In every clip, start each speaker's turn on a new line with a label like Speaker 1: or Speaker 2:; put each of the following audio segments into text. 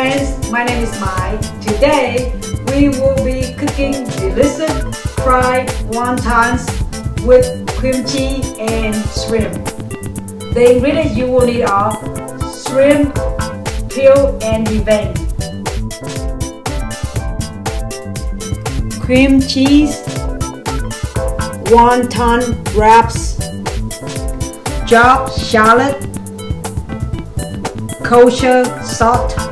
Speaker 1: friends, my name is Mai. Today we will be cooking delicious fried wontons with cream cheese and shrimp. The ingredients you will need are shrimp, peel and deveined, cream cheese, wonton wraps, chopped shallot, kosher salt,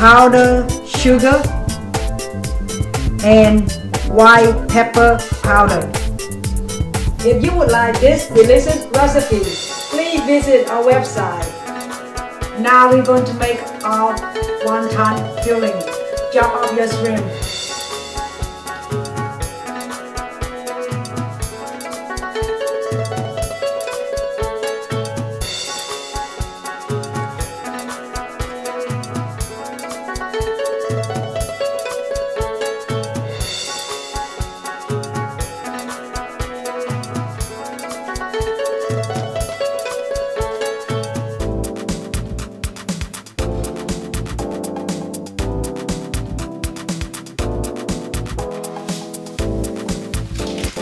Speaker 1: powder sugar, and white pepper powder. If you would like this delicious recipe, please visit our website. Now we're going to make our wonton filling. Chop up your shrimp.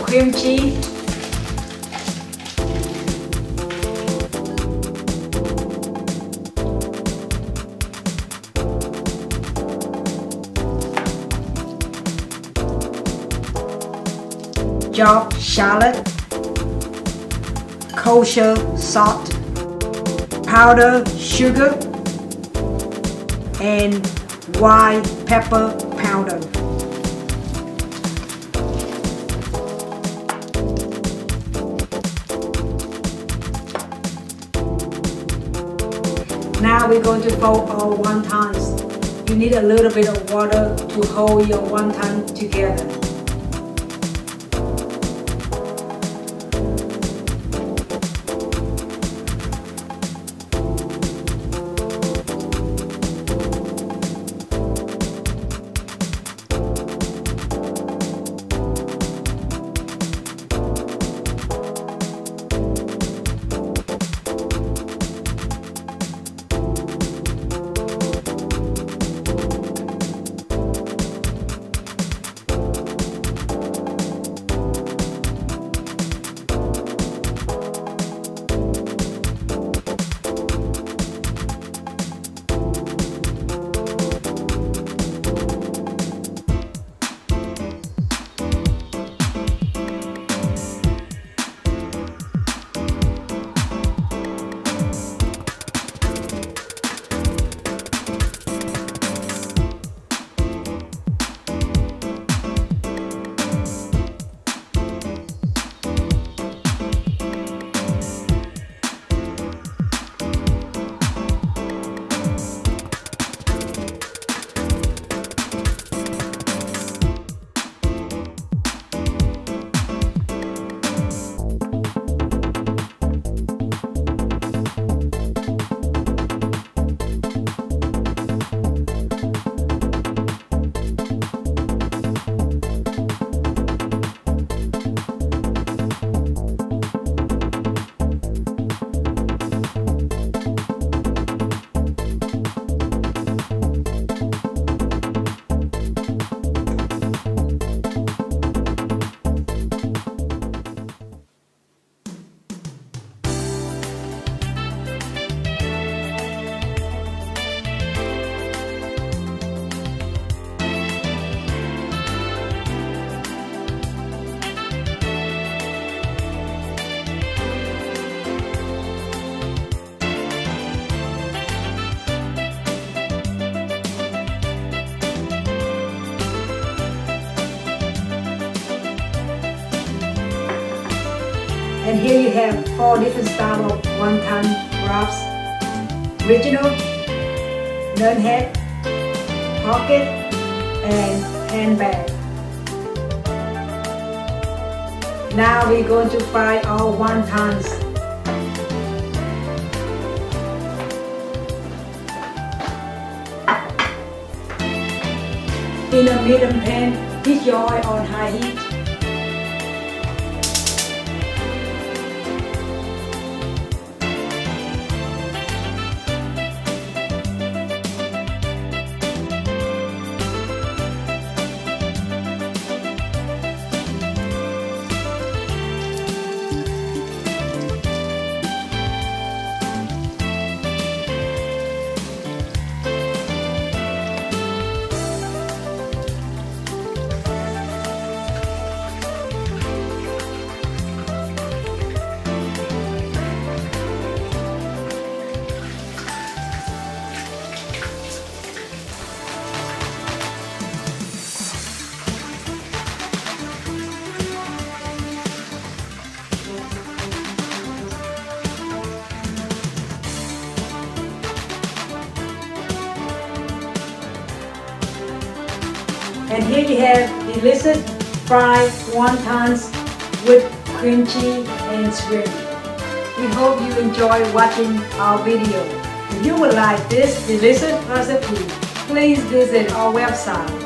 Speaker 1: Cheese, chopped shallot, kosher salt, powder sugar, and white pepper powder. Now we're going to fold our wontons. You need a little bit of water to hold your wonton together. And here you have four different style of wonton wraps. Original, none head, pocket, and handbag. Now we're going to fry our wontons. In a medium pan, heat your oil on high heat. And here you have delicious fried wontons with cream cheese and shrimp. We hope you enjoy watching our video. If you would like this delicious recipe, please visit our website